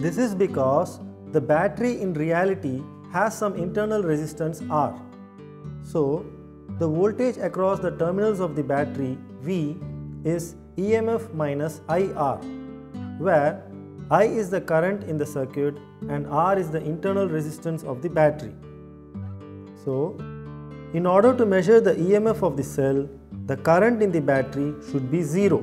This is because the battery in reality has some internal resistance R. So, the voltage across the terminals of the battery V is EMF minus IR, where I is the current in the circuit and R is the internal resistance of the battery. So, in order to measure the EMF of the cell, the current in the battery should be zero.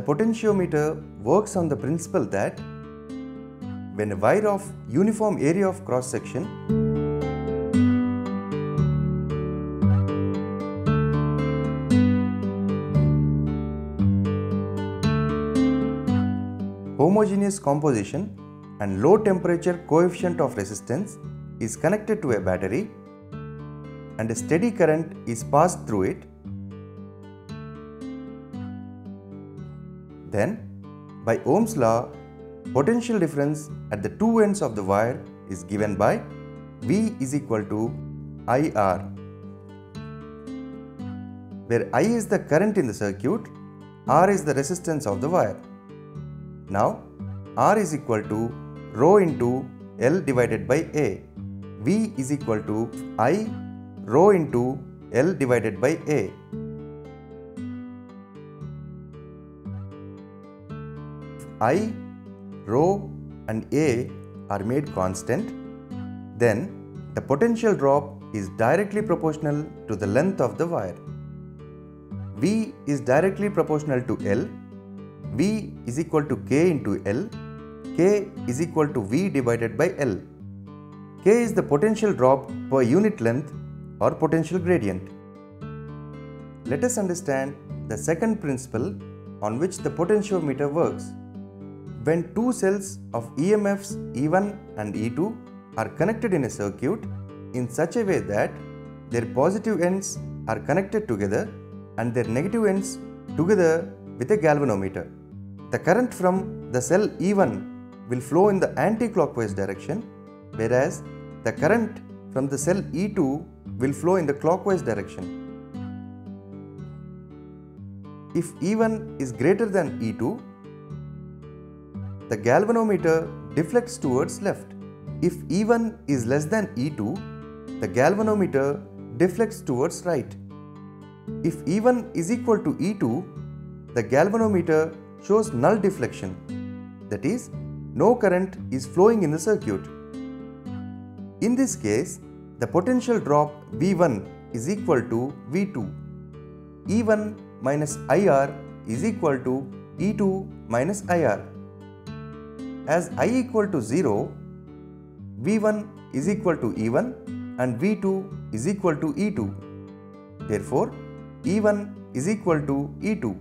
The potentiometer works on the principle that when a wire of uniform area of cross section homogeneous composition and low temperature coefficient of resistance is connected to a battery and a steady current is passed through it Then, by Ohm's law, potential difference at the two ends of the wire is given by V is equal to IR, where I is the current in the circuit, R is the resistance of the wire. Now, R is equal to rho into L divided by A. V is equal to I rho into L divided by A. I, rho and A are made constant, then the potential drop is directly proportional to the length of the wire. V is directly proportional to L, V is equal to K into L, K is equal to V divided by L. K is the potential drop per unit length or potential gradient. Let us understand the second principle on which the potentiometer works. When two cells of EMFs E1 and E2 are connected in a circuit in such a way that their positive ends are connected together and their negative ends together with a galvanometer. The current from the cell E1 will flow in the anti-clockwise direction whereas the current from the cell E2 will flow in the clockwise direction. If E1 is greater than E2, the galvanometer deflects towards left. If E1 is less than E2, the galvanometer deflects towards right. If E1 is equal to E2, the galvanometer shows null deflection, that is, no current is flowing in the circuit. In this case, the potential drop V1 is equal to V2. E1 minus IR is equal to E2 minus IR. As i equal to 0, V1 is equal to E1 and V2 is equal to E2. Therefore, E1 is equal to E2.